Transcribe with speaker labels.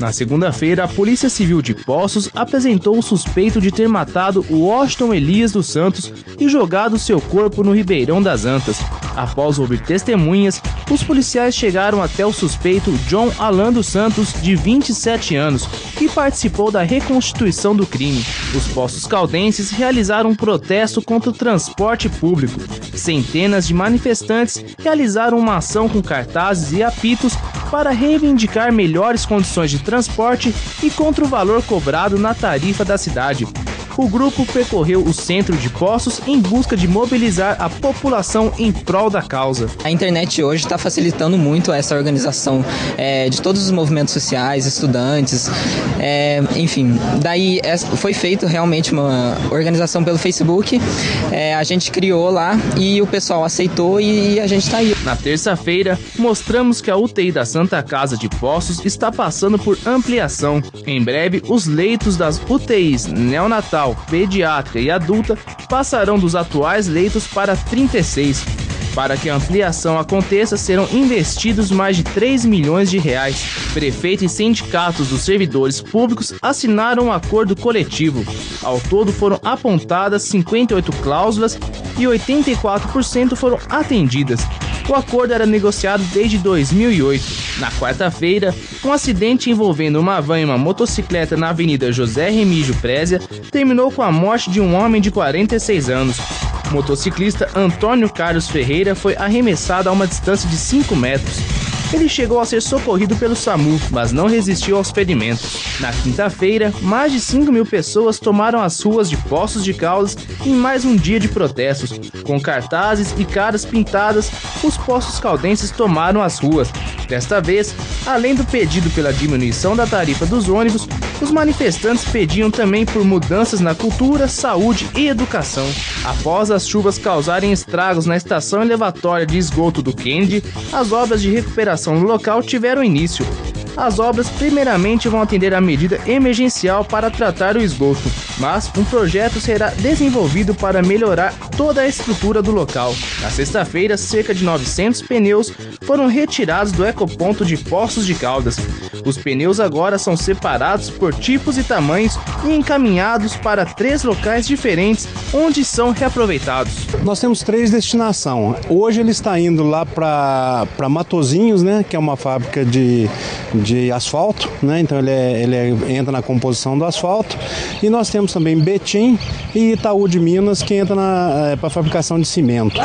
Speaker 1: Na segunda-feira, a Polícia Civil de Poços apresentou o suspeito de ter matado o Washington Elias dos Santos e jogado seu corpo no Ribeirão das Antas. Após ouvir testemunhas, os policiais chegaram até o suspeito John Alan dos Santos, de 27 anos, que participou da reconstituição do crime. Os Poços Caldenses realizaram um protesto contra o transporte público. Centenas de manifestantes realizaram uma ação com cartazes e apitos para reivindicar melhores condições de transporte e contra o valor cobrado na tarifa da cidade o grupo percorreu o centro de Poços em busca de mobilizar a população em prol da causa.
Speaker 2: A internet hoje está facilitando muito essa organização é, de todos os movimentos sociais, estudantes, é, enfim. Daí é, foi feito realmente uma organização pelo Facebook. É, a gente criou lá e o pessoal aceitou e a gente está aí.
Speaker 1: Na terça-feira, mostramos que a UTI da Santa Casa de Poços está passando por ampliação. Em breve, os leitos das UTIs neonatal pediátrica e adulta passarão dos atuais leitos para 36. Para que a ampliação aconteça, serão investidos mais de 3 milhões de reais. Prefeito e sindicatos dos servidores públicos assinaram um acordo coletivo. Ao todo foram apontadas 58 cláusulas e 84% foram atendidas. O acordo era negociado desde 2008. Na quarta-feira, um acidente envolvendo uma van e uma motocicleta na Avenida José Remígio Prézia terminou com a morte de um homem de 46 anos. O motociclista Antônio Carlos Ferreira foi arremessado a uma distância de 5 metros. Ele chegou a ser socorrido pelo SAMU, mas não resistiu aos ferimentos. Na quinta-feira, mais de 5 mil pessoas tomaram as ruas de Poços de Caldas em mais um dia de protestos. Com cartazes e caras pintadas, os Poços Caldenses tomaram as ruas. Desta vez, além do pedido pela diminuição da tarifa dos ônibus, os manifestantes pediam também por mudanças na cultura, saúde e educação. Após as chuvas causarem estragos na estação elevatória de esgoto do Kennedy, as obras de recuperação no local tiveram início. As obras primeiramente vão atender a medida emergencial para tratar o esgoto, mas um projeto será desenvolvido para melhorar toda a estrutura do local. Na sexta-feira, cerca de 900 pneus foram retirados do ecoponto de Poços de Caldas. Os pneus agora são separados por tipos e tamanhos e encaminhados para três locais diferentes onde são reaproveitados.
Speaker 3: Nós temos três destinações. Hoje ele está indo lá para Matozinhos, né, que é uma fábrica de, de asfalto, né, então ele, é, ele é, entra na composição do asfalto. E nós temos também Betim e Itaú de Minas, que entra é, para fabricação de cimento.